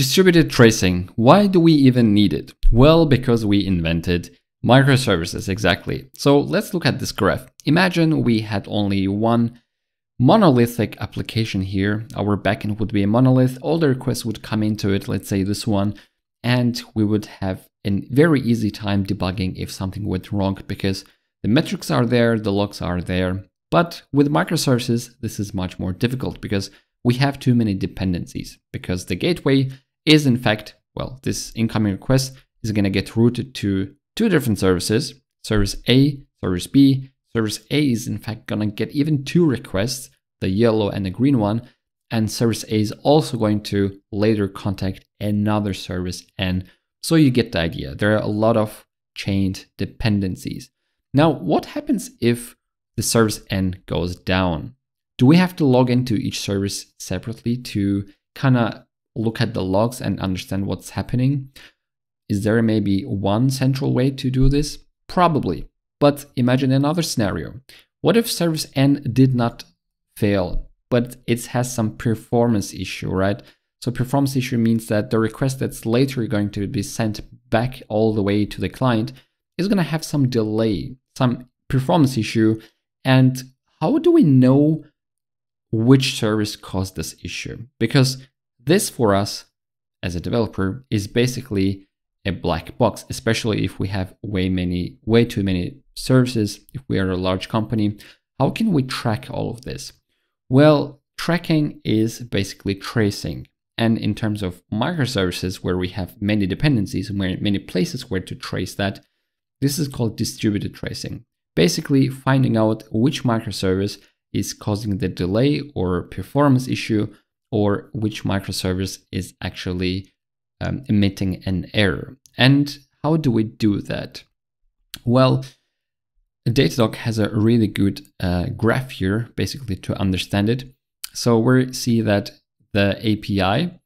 Distributed tracing. Why do we even need it? Well, because we invented microservices, exactly. So let's look at this graph. Imagine we had only one monolithic application here. Our backend would be a monolith. All the requests would come into it, let's say this one, and we would have a very easy time debugging if something went wrong because the metrics are there, the logs are there. But with microservices, this is much more difficult because we have too many dependencies because the gateway is in fact, well, this incoming request is going to get routed to two different services, service A, service B. Service A is in fact going to get even two requests, the yellow and the green one, and service A is also going to later contact another service and so you get the idea. There are a lot of chained dependencies. Now, what happens if the service N goes down? Do we have to log into each service separately to kind of look at the logs and understand what's happening. Is there maybe one central way to do this? Probably. But imagine another scenario. What if service N did not fail, but it has some performance issue, right? So performance issue means that the request that's later going to be sent back all the way to the client is going to have some delay, some performance issue. And how do we know which service caused this issue? Because this for us as a developer is basically a black box, especially if we have way many, way too many services. If we are a large company, how can we track all of this? Well, tracking is basically tracing. And in terms of microservices, where we have many dependencies and many places where to trace that, this is called distributed tracing. Basically, finding out which microservice is causing the delay or performance issue or which microservice is actually um, emitting an error. And how do we do that? Well, Datadog has a really good uh, graph here, basically to understand it. So we see that the API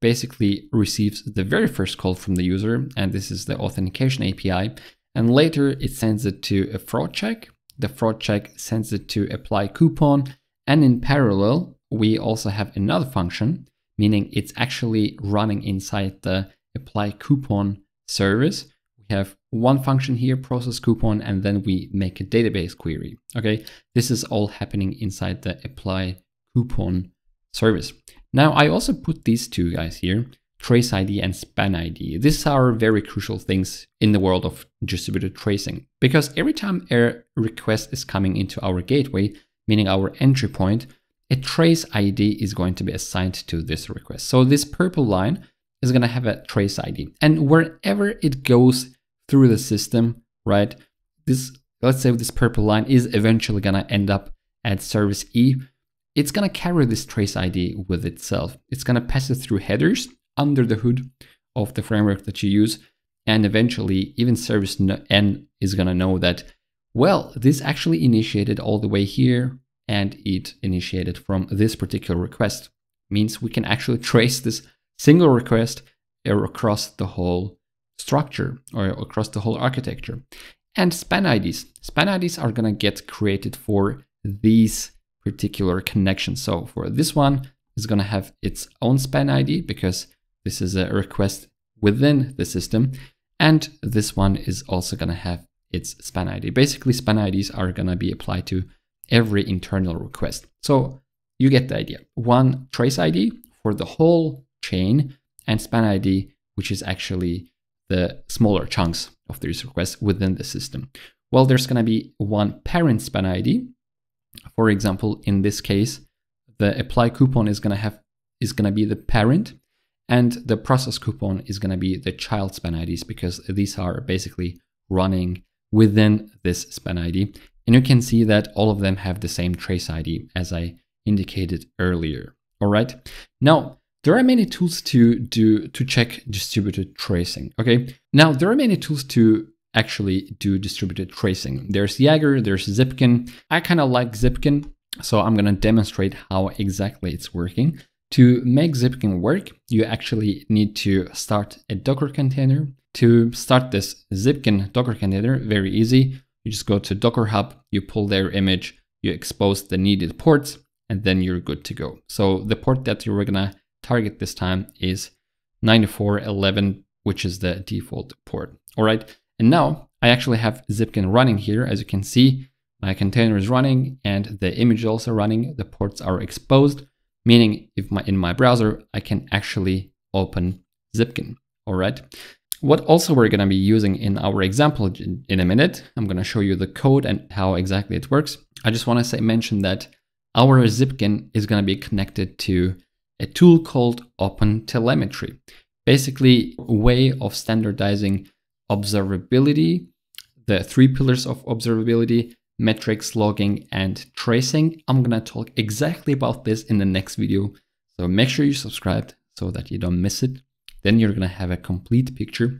basically receives the very first call from the user, and this is the authentication API. And later it sends it to a fraud check. The fraud check sends it to apply coupon. And in parallel, we also have another function, meaning it's actually running inside the apply coupon service. We have one function here, process coupon, and then we make a database query. Okay, this is all happening inside the apply coupon service. Now I also put these two guys here, trace ID and span ID. These are very crucial things in the world of distributed tracing because every time a request is coming into our gateway, meaning our entry point, a trace ID is going to be assigned to this request. So this purple line is going to have a trace ID. And wherever it goes through the system, right, this, let's say this purple line is eventually going to end up at service E, it's going to carry this trace ID with itself. It's going to pass it through headers under the hood of the framework that you use. And eventually, even service N is going to know that, well, this actually initiated all the way here and it initiated from this particular request. Means we can actually trace this single request across the whole structure or across the whole architecture. And span IDs. Span IDs are going to get created for these particular connections. So for this one, it's going to have its own span ID because this is a request within the system. And this one is also going to have its span ID. Basically, span IDs are going to be applied to every internal request. So you get the idea. One trace ID for the whole chain and span ID, which is actually the smaller chunks of these requests within the system. Well, there's going to be one parent span ID. For example, in this case, the apply coupon is going to have is going to be the parent and the process coupon is going to be the child span IDs because these are basically running within this span ID. And you can see that all of them have the same trace ID as I indicated earlier. All right. Now, there are many tools to do to check distributed tracing. Okay. Now, there are many tools to actually do distributed tracing. There's Jaeger, there's Zipkin. I kind of like Zipkin, so I'm going to demonstrate how exactly it's working. To make Zipkin work, you actually need to start a Docker container. To start this Zipkin Docker container, very easy. You just go to Docker Hub, you pull their image, you expose the needed ports, and then you're good to go. So the port that you're gonna target this time is 9411, which is the default port. All right. And now I actually have Zipkin running here. As you can see, my container is running and the image is also running. The ports are exposed, meaning if my in my browser, I can actually open Zipkin. All right. What also we're going to be using in our example in a minute, I'm going to show you the code and how exactly it works. I just want to say mention that our Zipkin is going to be connected to a tool called OpenTelemetry. Basically, a way of standardizing observability, the three pillars of observability, metrics, logging, and tracing. I'm going to talk exactly about this in the next video. So make sure you subscribe so that you don't miss it. Then you're going to have a complete picture.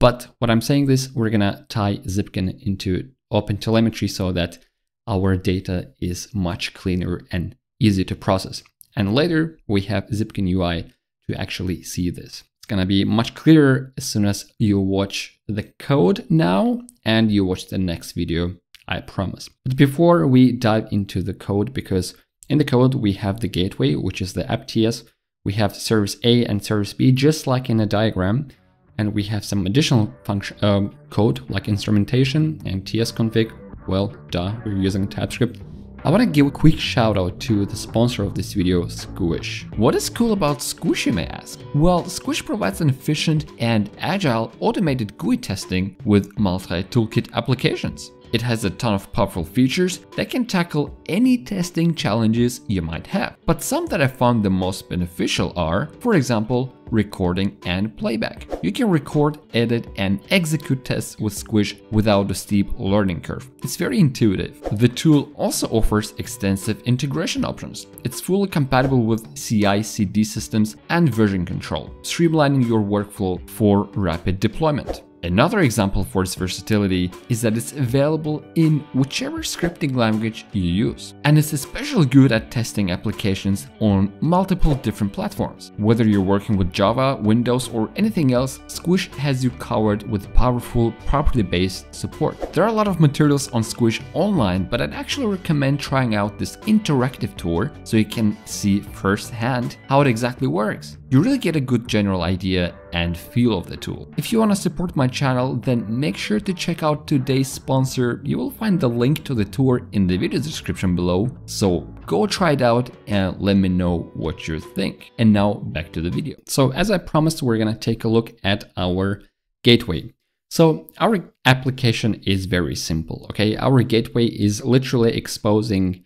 But what I'm saying is we're going to tie Zipkin into OpenTelemetry so that our data is much cleaner and easy to process. And later we have Zipkin UI to actually see this. It's going to be much clearer as soon as you watch the code now and you watch the next video, I promise. But before we dive into the code, because in the code we have the gateway, which is the app.ts, we have service A and service B, just like in a diagram, and we have some additional function um, code like instrumentation and tsconfig. Well, duh, we're using TypeScript. I want to give a quick shout out to the sponsor of this video, Squish. What is cool about Squish, you may ask? Well, Squish provides an efficient and agile automated GUI testing with multi-toolkit applications. It has a ton of powerful features that can tackle any testing challenges you might have. But some that I found the most beneficial are, for example, recording and playback. You can record, edit, and execute tests with Squish without a steep learning curve. It's very intuitive. The tool also offers extensive integration options. It's fully compatible with CI/CD systems and version control, streamlining your workflow for rapid deployment. Another example for its versatility is that it's available in whichever scripting language you use. And it's especially good at testing applications on multiple different platforms. Whether you're working with Java, Windows, or anything else, Squish has you covered with powerful property-based support. There are a lot of materials on Squish online, but I'd actually recommend trying out this interactive tour so you can see firsthand how it exactly works you really get a good general idea and feel of the tool. If you want to support my channel, then make sure to check out today's sponsor. You will find the link to the tour in the video description below, so go try it out and let me know what you think. And now back to the video. So as I promised, we're gonna take a look at our gateway. So our application is very simple, okay? Our gateway is literally exposing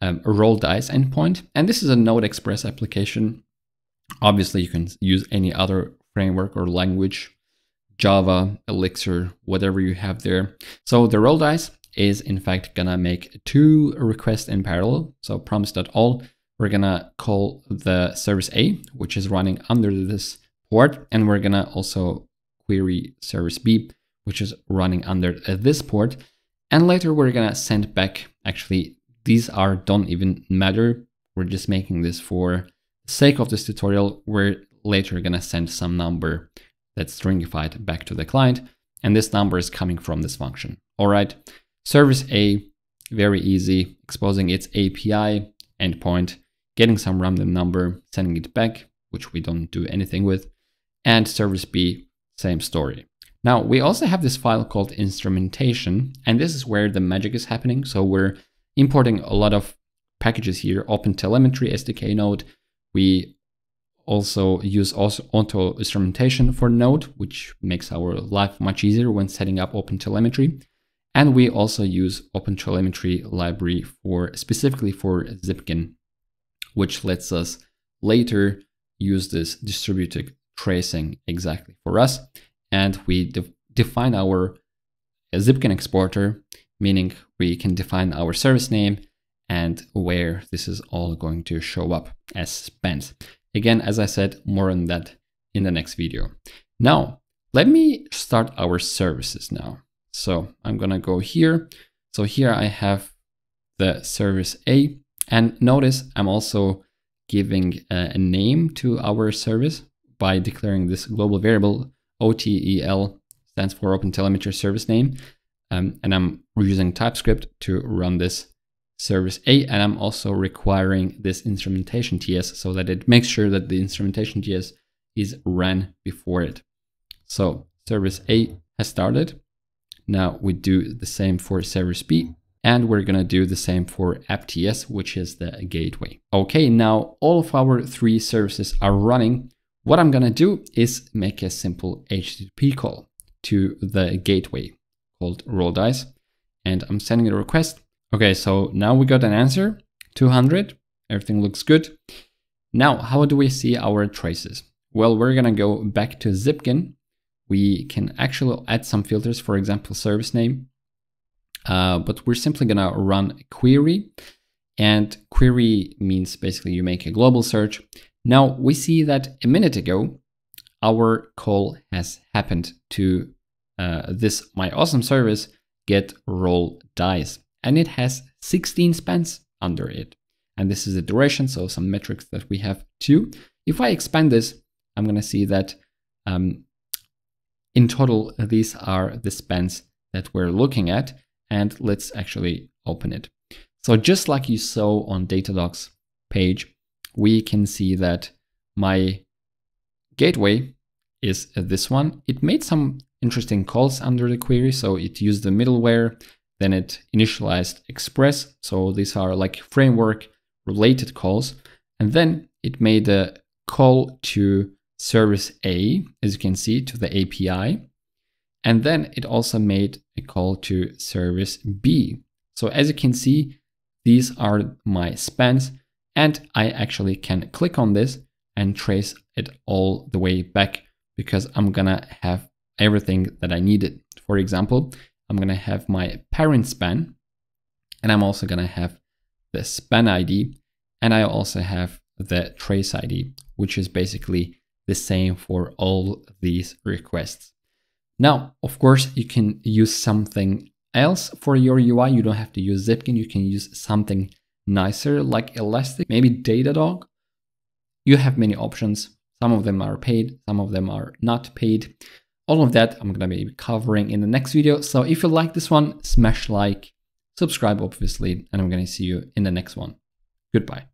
um, a roll dice endpoint, and this is a Node Express application Obviously, you can use any other framework or language, Java, Elixir, whatever you have there. So the roll dice is in fact gonna make two requests in parallel. So promise.all, we're gonna call the service A, which is running under this port, and we're gonna also query service B, which is running under this port. And later we're gonna send back, actually, these are don't even matter. We're just making this for the sake of this tutorial, we're later going to send some number that's stringified back to the client. And this number is coming from this function. All right. Service A, very easy, exposing its API endpoint, getting some random number, sending it back, which we don't do anything with. And service B, same story. Now, we also have this file called instrumentation, and this is where the magic is happening. So we're importing a lot of packages here, OpenTelemetry SDK node, we also use auto instrumentation for Node, which makes our life much easier when setting up OpenTelemetry. And we also use OpenTelemetry library for specifically for Zipkin, which lets us later use this distributed tracing exactly for us. And we de define our Zipkin exporter, meaning we can define our service name and where this is all going to show up as spent. Again, as I said, more on that in the next video. Now, let me start our services now. So I'm gonna go here. So here I have the service A and notice I'm also giving a, name to our service by declaring this global variable OTEL stands for Open Telemetry Service Name. Um, and I'm using TypeScript to run this service A, and I'm also requiring this instrumentation TS so that it makes sure that the instrumentation TS is ran before it. So service A has started. Now we do the same for service B and we're going to do the same for AppTS, which is the gateway. Okay, now all of our three services are running. What I'm going to do is make a simple HTTP call to the gateway called roll dice. And I'm sending a request. Okay, so now we got an answer, 200. Everything looks good. Now, how do we see our traces? Well, we're to go back to Zipkin. We can actually add some filters, for example, service name. Uh, but we're simply to run a query. And query means basically you make a global search. Now we see that a minute ago, our call has happened to uh, this my awesome service get roll dice and it has 16 spans under it. And this is the duration so some metrics that we have too. If i expand this i'm going to see that um, in total these are the spans that we're looking at and let's actually open it. So just like you saw on Datadog's page we can see that my gateway is this one. It made some interesting calls under the query. So it used the middleware, then it initialized Express. So these are like framework related calls. And then it made a call to service A, as you can see, to the API. And then it also made a call to service B. So as you can see, these are my spans and I actually can click on this and trace it all the way back because I'm gonna have everything that I needed. For example, I'm going to have my parent span, and I'm also going to have the span ID, and I also have the trace ID, which is basically the same for all these requests. Now, of course, you can use something else for your UI. You don't have to use Zipkin. You can use something nicer like Elastic, maybe Datadog. You have many options. Some of them are paid, some of them are not paid. All of that I'm going to be covering in the next video. So if you like this one, smash like, subscribe obviously, and I'm going to see you in the next one. Goodbye.